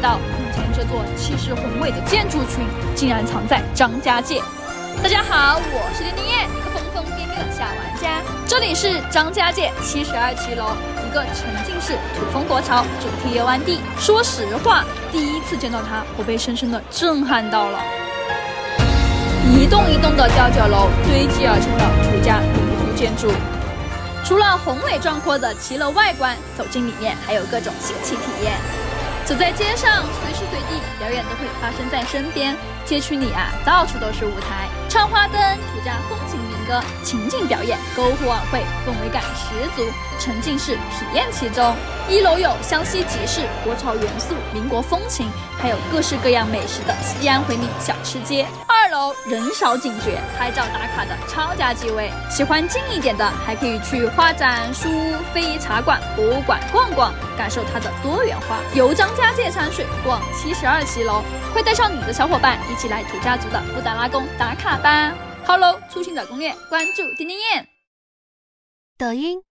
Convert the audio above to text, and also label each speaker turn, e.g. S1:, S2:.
S1: 到目前，这座气势宏伟的建筑群，竟然藏在张家界。大家好，我是丁丁燕，一个疯疯癫癫的小玩家。这里是张家界七十二期楼，一个沉浸式土风国潮主题游玩地。说实话，第一次见到它，我被深深的震撼到了。一栋一栋的吊脚楼堆积而成的土家民族建筑，除了宏伟壮阔的骑楼外观，走进里面还有各种新奇体验。走在街上，随时随地表演都会发生在身边。街区里啊，到处都是舞台，唱花灯、土家风情民歌、情景表演、篝火晚会，氛围感十足，沉浸式体验其中。一楼有湘西集市、国潮元素、民国风情，还有各式各样美食的西安回民小吃街。人少警觉，拍照打卡的超加机位。喜欢近一点的，还可以去画展、书屋、非遗茶馆、博物馆逛逛，感受它的多元化。游张家界山水，逛七十二期楼，快带上你的小伙伴一起来土家族的布达拉宫打卡吧！Hello，出行者攻略，关注丁丁燕。
S2: 抖音。